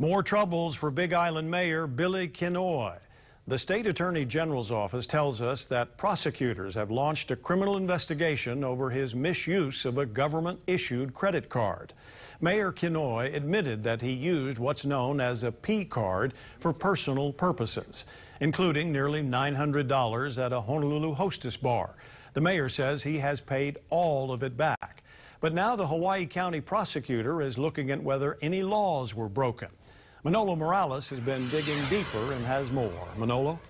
More troubles for Big Island Mayor Billy Kenoi. The state attorney general's office tells us that prosecutors have launched a criminal investigation over his misuse of a government issued credit card. Mayor Kenoi admitted that he used what's known as a P card for personal purposes, including nearly $900 at a Honolulu hostess bar. The mayor says he has paid all of it back. But now the Hawaii County prosecutor is looking at whether any laws were broken. Manolo Morales has been digging deeper and has more. Manolo?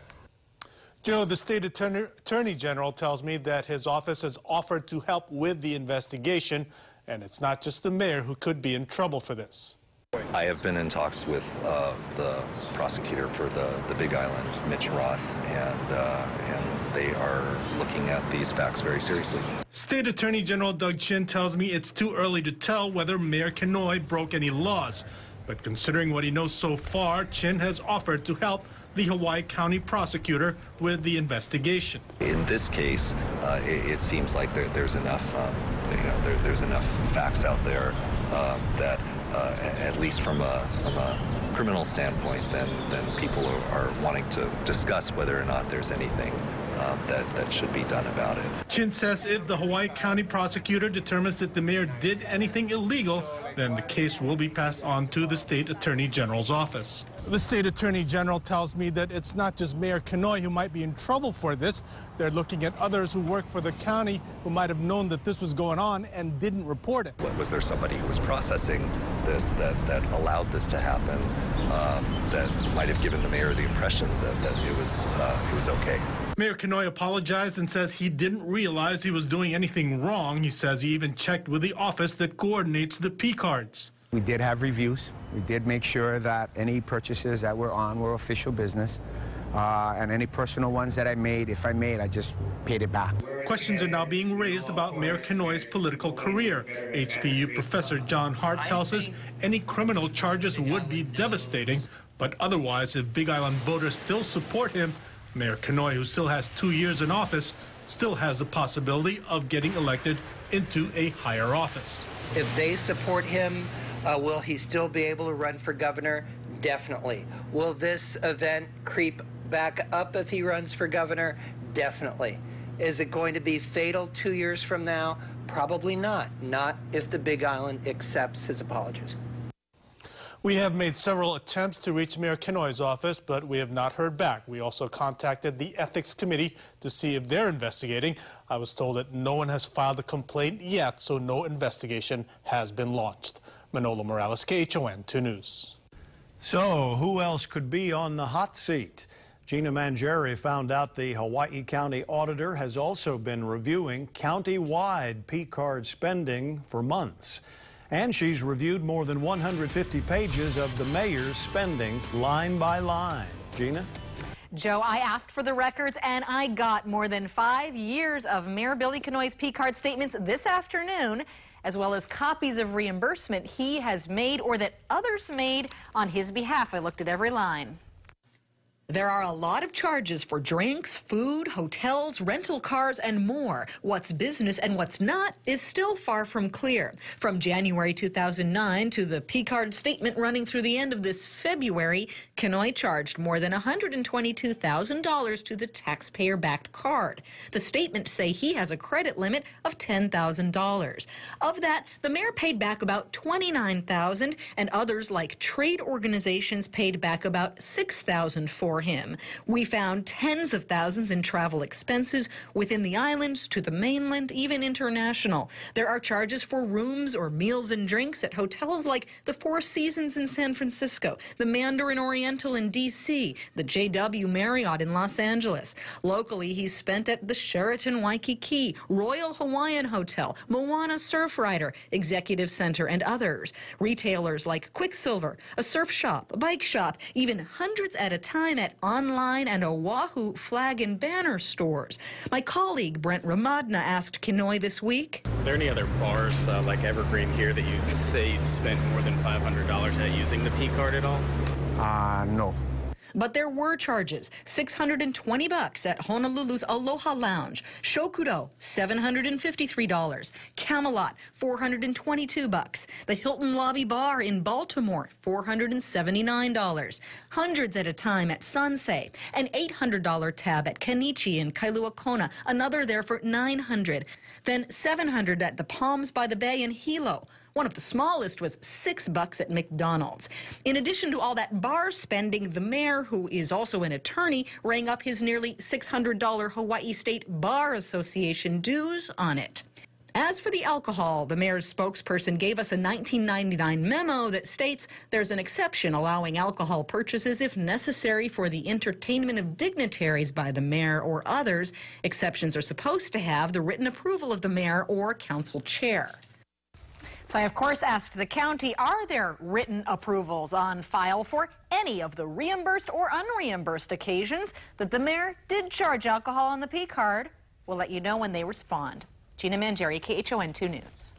Joe, the state attorney, attorney general tells me that his office has offered to help with the investigation, and it's not just the mayor who could be in trouble for this. I have been in talks with uh, the prosecutor for the, the Big Island, Mitch Roth, and, uh, and they are looking at these facts very seriously. State Attorney General Doug Chin tells me it's too early to tell whether Mayor Kenoi broke any laws. But considering what he knows so far, Chin has offered to help the Hawaii County prosecutor with the investigation. In this case, uh, it, it, seems like there, there's enough, um, you know, there, there's enough facts out there um, that, uh, at least from a, from a criminal standpoint, then, then people are, are wanting to discuss whether or not there's anything um, that, that should be done about it. Chin says if the Hawaii County prosecutor determines that the mayor did anything illegal, then the case will be passed on to the state attorney general's office. The state attorney general tells me that it's not just Mayor Kenoi who might be in trouble for this. They're looking at others who work for the county who might have known that this was going on and didn't report it. Was there somebody who was processing this that, that allowed this to happen um, that might have given the mayor the impression that, that it, was, uh, it was okay? Mayor Kenoi apologized and says he didn't realize he was doing anything wrong. He says he even checked with the office that coordinates the P cards. We did have reviews. We did make sure that any purchases that were on were official business. Uh, and any personal ones that I made, if I made, I just paid it back. Questions are now being raised about Mayor Kenoi's political career. HPU professor John Hart tells us any criminal charges would be devastating, but otherwise, if Big Island voters still support him, Mayor Kenoi, who still has two years in office, still has the possibility of getting elected into a higher office. If they support him, uh, will he still be able to run for governor? Definitely. Will this event creep back up if he runs for governor? Definitely. Is it going to be fatal two years from now? Probably not. Not if the Big Island accepts his apologies. We have made several attempts to reach Mayor Kenoi's office, but we have not heard back. We also contacted the Ethics Committee to see if they're investigating. I was told that no one has filed a complaint yet, so no investigation has been launched. Manolo Morales, KHON 2 News. So, who else could be on the hot seat? Gina Mangieri found out the Hawaii County Auditor has also been reviewing county-wide P-card spending for months. And she's reviewed more than 150 pages of the mayor's spending line by line. Gina? Joe, I asked for the records and I got more than five years of Mayor Billy Kenoi's P-card statements this afternoon, as well as copies of reimbursement he has made or that others made on his behalf. I looked at every line. There are a lot of charges for drinks, food, hotels, rental cars, and more. What's business and what's not is still far from clear. From January 2009 to the P-card statement running through the end of this February, Kenoi charged more than $122,000 to the taxpayer-backed card. The statements say he has a credit limit of $10,000. Of that, the mayor paid back about $29,000, and others like trade organizations paid back about $6,000 for for him. We found tens of thousands in travel expenses within the islands to the mainland, even international. There are charges for rooms or meals and drinks at hotels like the Four Seasons in San Francisco, the Mandarin Oriental in D.C., the JW Marriott in Los Angeles. Locally, he spent at the Sheraton Waikiki, Royal Hawaiian Hotel, Moana Surfrider, Executive Center, and others. Retailers like Quiksilver, a surf shop, a bike shop, even hundreds at a time at online and Oahu flag and banner stores. My colleague Brent Ramadna asked Kenoi this week. Are there any other bars uh, like Evergreen here that you say you spent more than $500 at using the P card at all? Uh, no. But there were charges, 620 bucks at Honolulu's Aloha Lounge, Shokudo, $753, Camelot, 422 bucks, the Hilton Lobby Bar in Baltimore, $479. Hundreds at a time at Sansei, an $800 tab at Kenichi in Kailua Kona, another there for 900, then 700 at the Palms by the Bay in Hilo. One of the smallest was six bucks at McDonald's. In addition to all that bar spending, the mayor, who is also an attorney, rang up his nearly $600 Hawaii State Bar Association dues on it. As for the alcohol, the mayor's spokesperson gave us a 1999 memo that states there's an exception allowing alcohol purchases if necessary for the entertainment of dignitaries by the mayor or others. Exceptions are supposed to have the written approval of the mayor or council chair. So I, of course, asked the county, are there written approvals on file for any of the reimbursed or unreimbursed occasions that the mayor did charge alcohol on the P card? We'll let you know when they respond. Gina Mangieri, KHON 2 News.